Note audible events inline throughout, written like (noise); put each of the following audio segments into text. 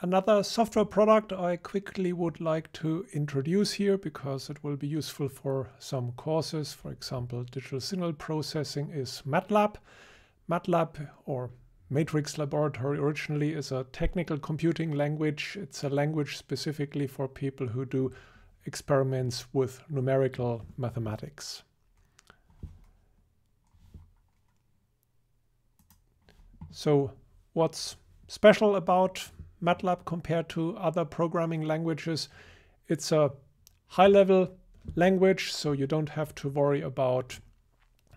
another software product I quickly would like to introduce here because it will be useful for some courses. For example, digital signal processing is MATLAB. MATLAB or Matrix Laboratory originally is a technical computing language. It's a language specifically for people who do experiments with numerical mathematics. So what's special about MATLAB compared to other programming languages. It's a high level language, so you don't have to worry about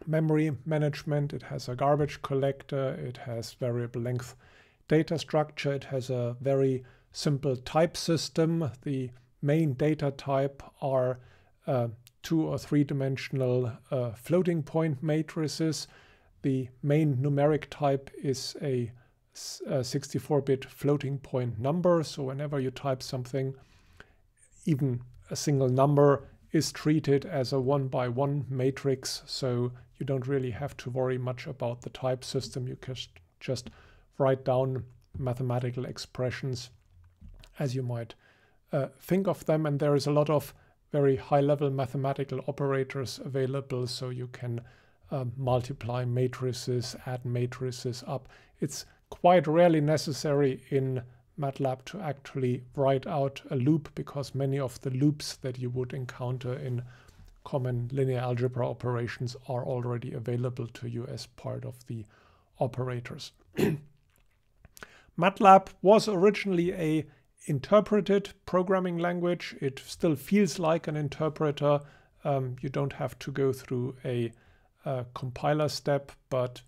memory management. It has a garbage collector, it has variable length data structure, it has a very simple type system. The main data type are uh, two or three dimensional uh, floating point matrices. The main numeric type is a 64-bit floating point number. So whenever you type something, even a single number is treated as a one by one matrix. So you don't really have to worry much about the type system. You can just write down mathematical expressions as you might uh, think of them. And there is a lot of very high level mathematical operators available. So you can um, multiply matrices, add matrices up. It's quite rarely necessary in MATLAB to actually write out a loop because many of the loops that you would encounter in common linear algebra operations are already available to you as part of the operators. (clears throat) MATLAB was originally a interpreted programming language. It still feels like an interpreter. Um, you don't have to go through a, a compiler step, but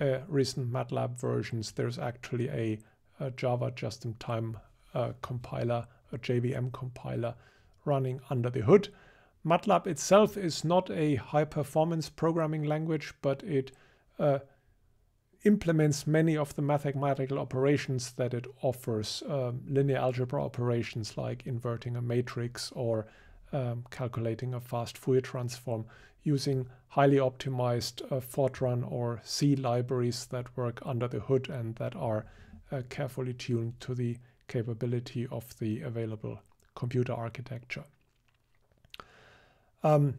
uh, recent MATLAB versions, there's actually a, a Java just-in-time uh, compiler, a JVM compiler running under the hood. MATLAB itself is not a high-performance programming language, but it uh, implements many of the mathematical operations that it offers, um, linear algebra operations like inverting a matrix or um, calculating a fast Fourier transform using highly optimized uh, Fortran or C libraries that work under the hood and that are uh, carefully tuned to the capability of the available computer architecture. Um,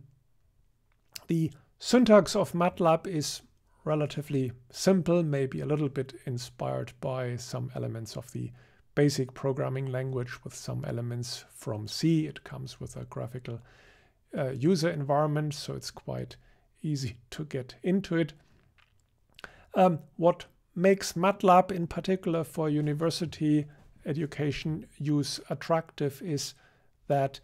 the syntax of MATLAB is relatively simple, maybe a little bit inspired by some elements of the basic programming language with some elements from C. It comes with a graphical uh, user environment, so it's quite easy (laughs) to get into it. Um, what makes MATLAB in particular for university education use attractive is that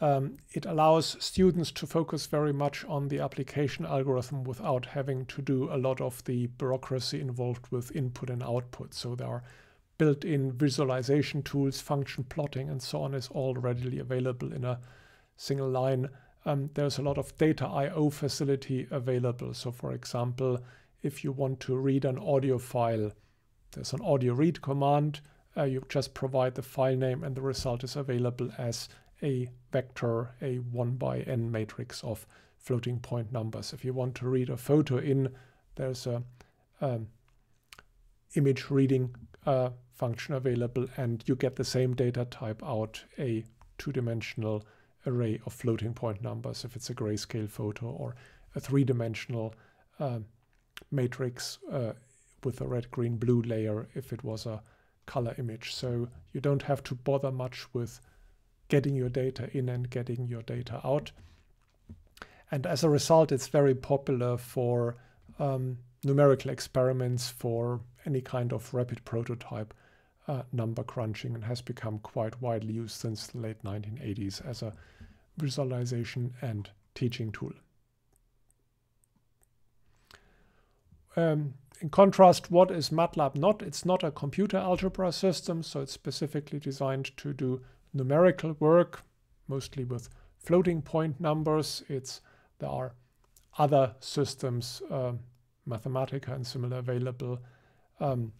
um, it allows students to focus very much on the application algorithm without having to do a lot of the bureaucracy involved with input and output. So there are built-in visualization tools, function plotting, and so on is all readily available in a single line um, there's a lot of data I.O. facility available. So for example, if you want to read an audio file, there's an audio read command. Uh, you just provide the file name and the result is available as a vector, a 1 by n matrix of floating point numbers. If you want to read a photo in, there's a um, image reading uh, function available and you get the same data type out, a two-dimensional array of floating point numbers if it's a grayscale photo or a three-dimensional uh, matrix uh, with a red, green, blue layer if it was a color image. So you don't have to bother much with getting your data in and getting your data out. And as a result, it's very popular for um, numerical experiments for any kind of rapid prototype uh, number crunching and has become quite widely used since the late 1980s as a visualization and teaching tool. Um, in contrast, what is MATLAB not? It's not a computer algebra system, so it's specifically designed to do numerical work, mostly with floating point numbers. It's There are other systems, uh, Mathematica and similar available um,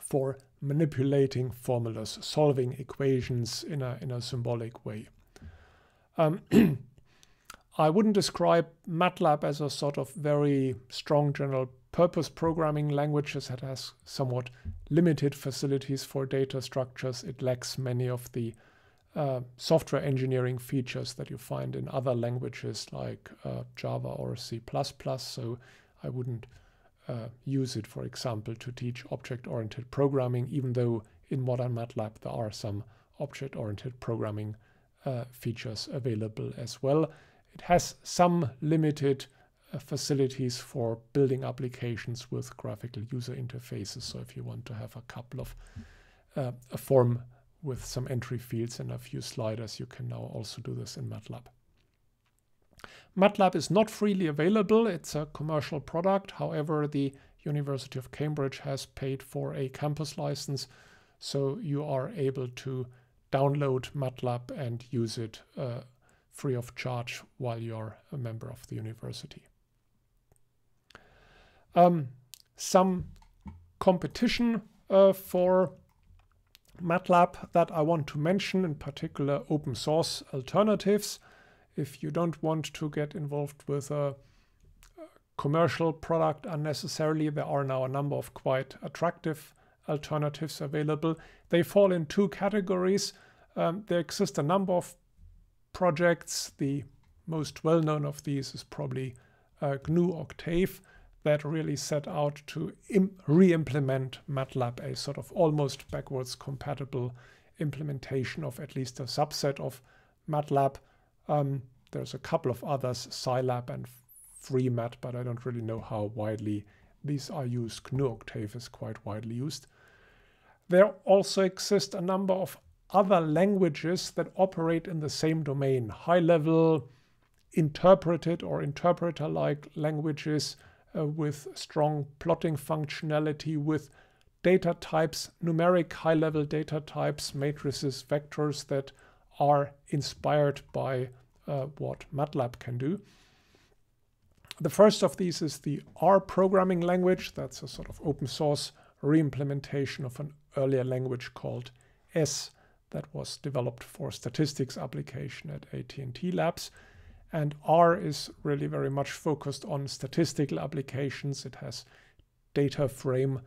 for manipulating formulas, solving equations in a, in a symbolic way. Um, (clears throat) I wouldn't describe MATLAB as a sort of very strong general purpose programming language as it has somewhat limited facilities for data structures. It lacks many of the uh, software engineering features that you find in other languages like uh, Java or C++. So I wouldn't uh, use it, for example, to teach object-oriented programming, even though in modern MATLAB there are some object-oriented programming uh, features available as well. It has some limited uh, facilities for building applications with graphical user interfaces. So if you want to have a couple of uh, a form with some entry fields and a few sliders, you can now also do this in MATLAB. MATLAB is not freely available. It's a commercial product. However, the University of Cambridge has paid for a campus license. So you are able to download MATLAB and use it uh, free of charge while you're a member of the university. Um, some competition uh, for MATLAB that I want to mention, in particular open source alternatives. If you don't want to get involved with a commercial product unnecessarily, there are now a number of quite attractive alternatives available. They fall in two categories. Um, there exist a number of projects. The most well known of these is probably uh, GNU Octave that really set out to re implement MATLAB, a sort of almost backwards compatible implementation of at least a subset of MATLAB. Um, there's a couple of others, Scilab and FreeMat, but I don't really know how widely these are used. GNU Octave is quite widely used. There also exist a number of other languages that operate in the same domain, high level interpreted or interpreter like languages uh, with strong plotting functionality, with data types, numeric high level data types, matrices, vectors that are inspired by uh, what MATLAB can do. The first of these is the R programming language. That's a sort of open source reimplementation of an earlier language called S that was developed for statistics application at AT&T Labs. And R is really very much focused on statistical applications. It has data frame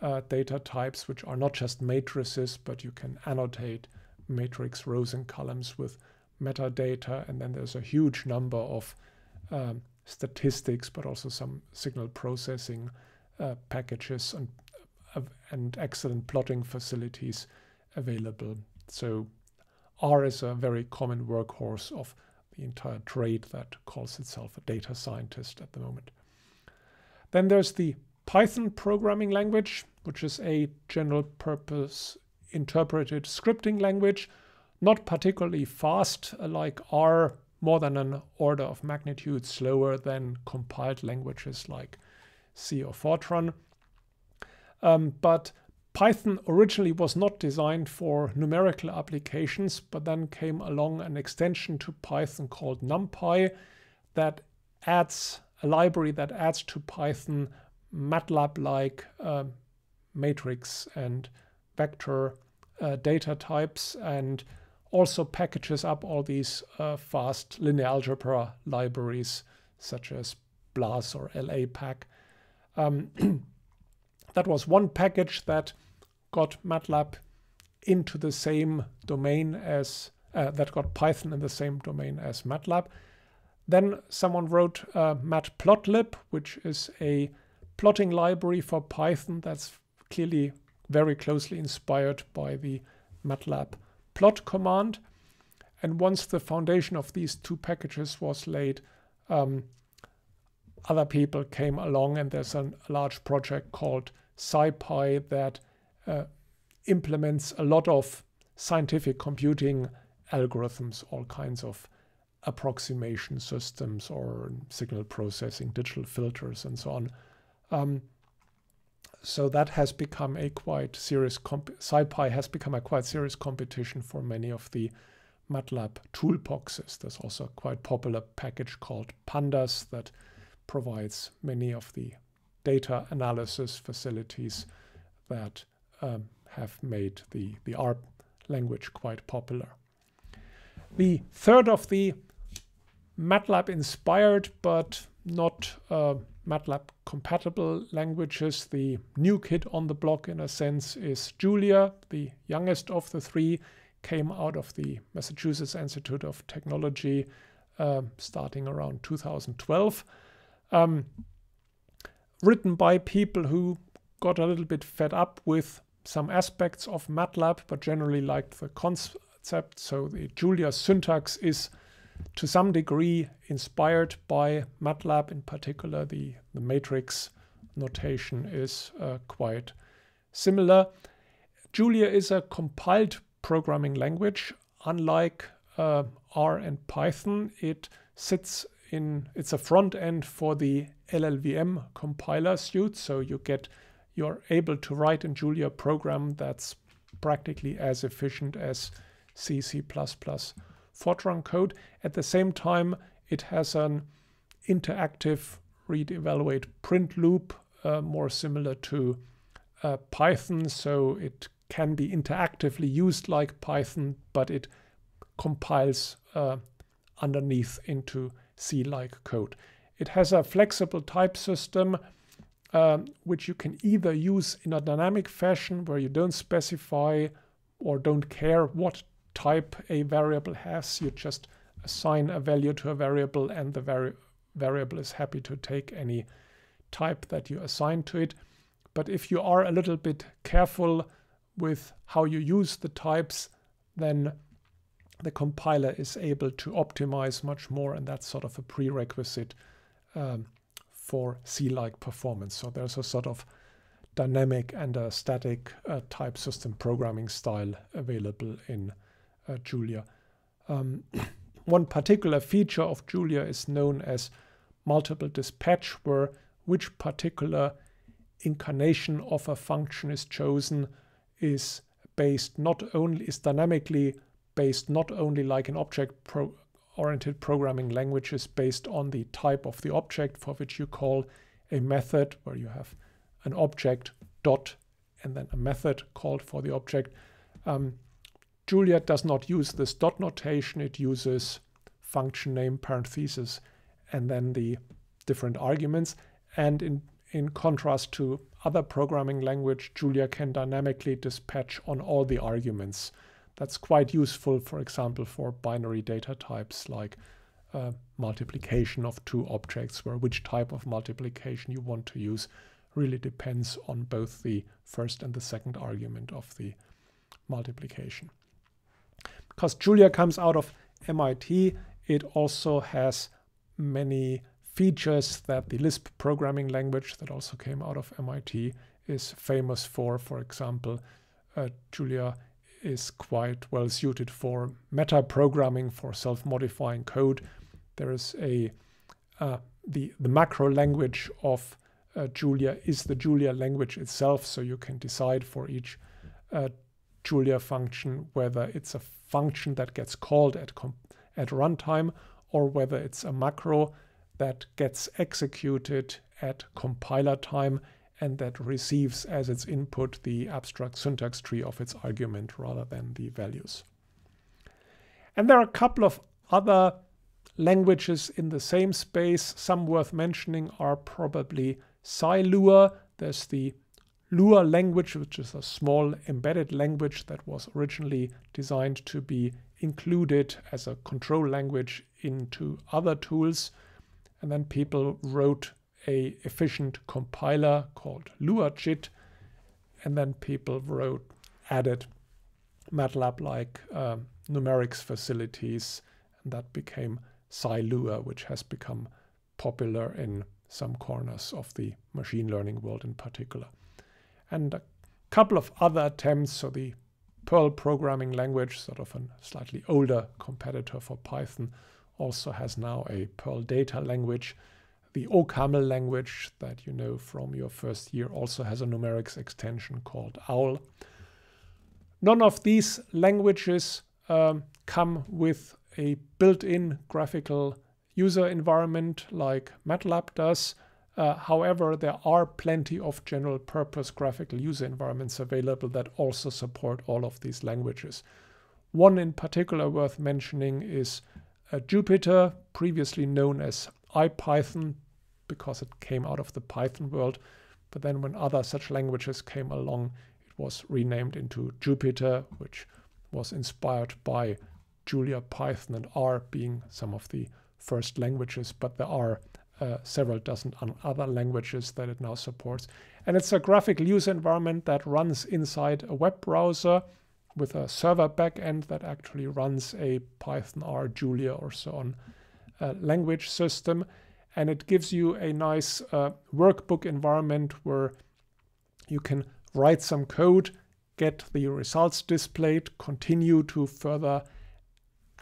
uh, data types, which are not just matrices, but you can annotate matrix rows and columns with metadata. And then there's a huge number of um, statistics, but also some signal processing uh, packages and, uh, and excellent plotting facilities available. So R is a very common workhorse of the entire trade that calls itself a data scientist at the moment. Then there's the Python programming language, which is a general purpose interpreted scripting language, not particularly fast like R, more than an order of magnitude slower than compiled languages like C or Fortran. Um, but Python originally was not designed for numerical applications, but then came along an extension to Python called NumPy that adds a library that adds to Python MATLAB-like uh, matrix and vector uh, data types and also packages up all these uh, fast linear algebra libraries such as BLAS or LAPACK. Um, (clears throat) that was one package that got MATLAB into the same domain as uh, that got Python in the same domain as MATLAB. Then someone wrote uh, matplotlib, which is a plotting library for Python that's clearly very closely inspired by the MATLAB plot command. And once the foundation of these two packages was laid, um, other people came along, and there's a large project called SciPy that implements a lot of scientific computing algorithms, all kinds of approximation systems or signal processing, digital filters, and so on. Um, so that has become a quite serious, SciPy has become a quite serious competition for many of the MATLAB toolboxes. There's also a quite popular package called Pandas that provides many of the data analysis facilities that um, have made the, the R language quite popular. The third of the MATLAB inspired but not uh, MATLAB compatible languages. The new kid on the block, in a sense, is Julia, the youngest of the three, came out of the Massachusetts Institute of Technology uh, starting around 2012. Um, written by people who got a little bit fed up with some aspects of MATLAB, but generally liked the concept. So the Julia syntax is to some degree inspired by MATLAB. In particular, the, the matrix notation is uh, quite similar. Julia is a compiled programming language. Unlike uh, R and Python, it sits in, it's a front end for the LLVM compiler suite. So you get, you're able to write in Julia a program that's practically as efficient as C, C++, Fortran code. At the same time, it has an interactive read, evaluate, print loop, uh, more similar to uh, Python. So it can be interactively used like Python, but it compiles uh, underneath into C-like code. It has a flexible type system um, which you can either use in a dynamic fashion where you don't specify or don't care what type a variable has. You just assign a value to a variable and the vari variable is happy to take any type that you assign to it. But if you are a little bit careful with how you use the types, then the compiler is able to optimize much more, and that's sort of a prerequisite um, for C-like performance. So there's a sort of dynamic and a static uh, type system programming style available in uh, Julia. Um, (clears throat) one particular feature of Julia is known as multiple dispatch, where which particular incarnation of a function is chosen is based not only is dynamically based not only like an object pro oriented programming languages based on the type of the object for which you call a method where you have an object dot and then a method called for the object. Um, Julia does not use this dot notation. It uses function name parentheses and then the different arguments. And in, in contrast to other programming language, Julia can dynamically dispatch on all the arguments. That's quite useful, for example, for binary data types like uh, multiplication of two objects, where which type of multiplication you want to use really depends on both the first and the second argument of the multiplication. Because Julia comes out of MIT, it also has many features that the Lisp programming language that also came out of MIT is famous for. For example, uh, Julia is quite well suited for meta programming for self-modifying code. There is a uh, the the macro language of uh, Julia is the Julia language itself, so you can decide for each uh, Julia function whether it's a function that gets called at at runtime or whether it's a macro that gets executed at compiler time and that receives as its input the abstract syntax tree of its argument rather than the values. And there are a couple of other languages in the same space. Some worth mentioning are probably Scilua. There's the Lua language, which is a small embedded language that was originally designed to be included as a control language into other tools. And then people wrote a efficient compiler called LuaJIT, and then people wrote added MATLAB-like um, numerics facilities, and that became Scilua, which has become popular in some corners of the machine learning world in particular. And a couple of other attempts, so the Perl programming language, sort of a slightly older competitor for Python, also has now a Perl data language the OCaml language that you know from your first year also has a numerics extension called OWL. None of these languages um, come with a built-in graphical user environment like MATLAB does. Uh, however, there are plenty of general purpose graphical user environments available that also support all of these languages. One in particular worth mentioning is uh, Jupyter, previously known as IPython because it came out of the Python world. But then when other such languages came along, it was renamed into Jupyter, which was inspired by Julia, Python, and R being some of the first languages, but there are uh, several dozen other languages that it now supports. And it's a graphical user environment that runs inside a web browser with a server backend that actually runs a Python, R, Julia, or so on uh, language system. And it gives you a nice uh, workbook environment where you can write some code, get the results displayed, continue to further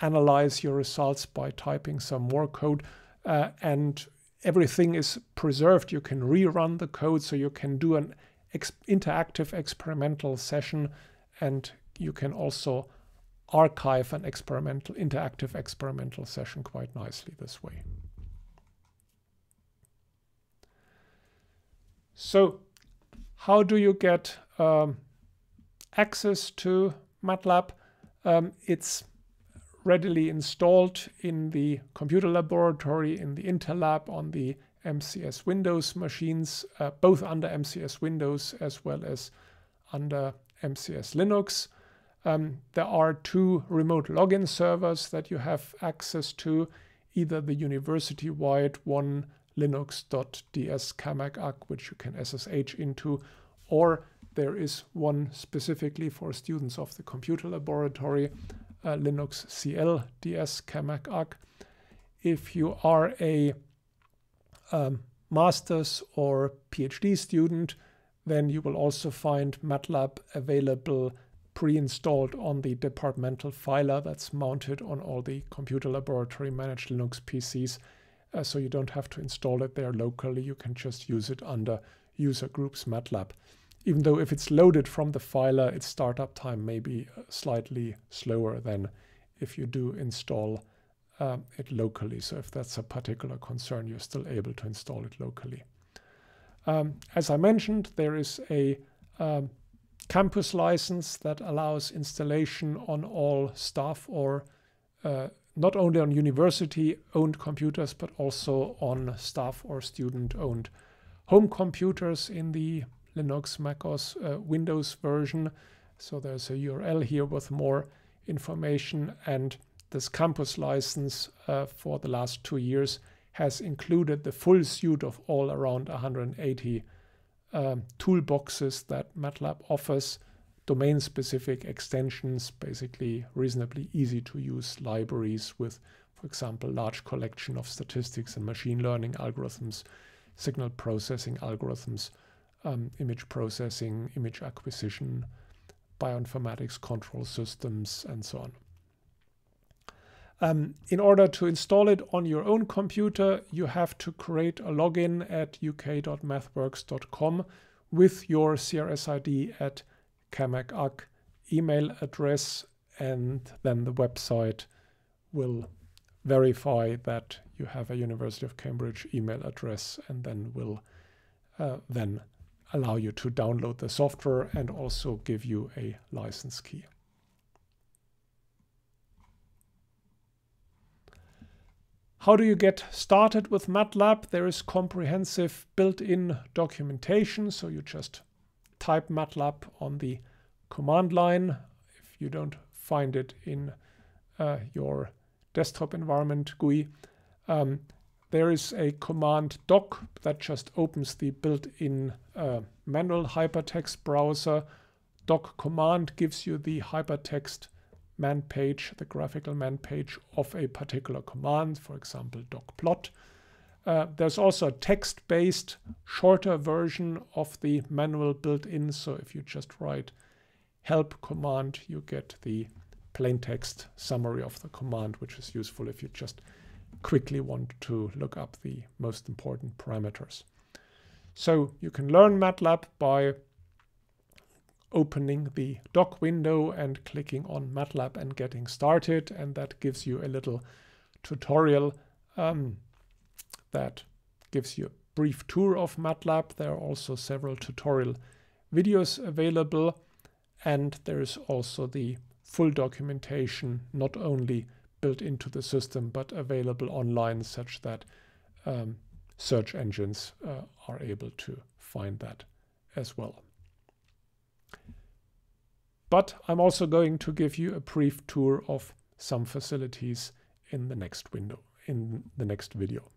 analyze your results by typing some more code, uh, and everything is preserved. You can rerun the code, so you can do an ex interactive experimental session, and you can also archive an experimental, interactive experimental session quite nicely this way. So how do you get um, access to MATLAB? Um, it's readily installed in the computer laboratory, in the Intel lab, on the MCS Windows machines, uh, both under MCS Windows as well as under MCS Linux. Um, there are two remote login servers that you have access to, either the university-wide one linux.dscamacac, which you can SSH into, or there is one specifically for students of the computer laboratory, uh, Linux CL. If you are a um, master's or PhD student, then you will also find MATLAB available pre-installed on the departmental filer that's mounted on all the computer laboratory managed Linux PCs. Uh, so you don't have to install it there locally. You can just use it under user groups MATLAB even though if it's loaded from the filer, its startup time may be uh, slightly slower than if you do install um, it locally. So if that's a particular concern, you're still able to install it locally. Um, as I mentioned, there is a um, campus license that allows installation on all staff or uh, not only on university owned computers, but also on staff or student owned home computers in the Linux, MacOS, uh, Windows version. So there's a URL here with more information and this campus license uh, for the last two years has included the full suite of all around 180 um, toolboxes that MATLAB offers, domain-specific extensions, basically reasonably easy to use libraries with, for example, large collection of statistics and machine learning algorithms, signal processing algorithms, um, image processing, image acquisition, bioinformatics control systems, and so on. Um, in order to install it on your own computer, you have to create a login at uk.mathworks.com with your CRS-ID at cam.ac.uk email address, and then the website will verify that you have a University of Cambridge email address and then will uh, then allow you to download the software and also give you a license key. How do you get started with MATLAB? There is comprehensive built-in documentation, so you just type MATLAB on the command line. If you don't find it in uh, your desktop environment GUI, um, there is a command doc that just opens the built-in uh, manual hypertext browser. Doc command gives you the hypertext man page, the graphical man page of a particular command, for example, docplot. Uh, there's also a text-based shorter version of the manual built in. So if you just write help command, you get the plain text summary of the command, which is useful if you just quickly want to look up the most important parameters. So you can learn MATLAB by opening the doc window and clicking on MATLAB and getting started. And that gives you a little tutorial um, that gives you a brief tour of MATLAB. There are also several tutorial videos available. And there is also the full documentation, not only built into the system, but available online such that um, search engines uh, are able to find that as well. But I'm also going to give you a brief tour of some facilities in the next window, in the next video.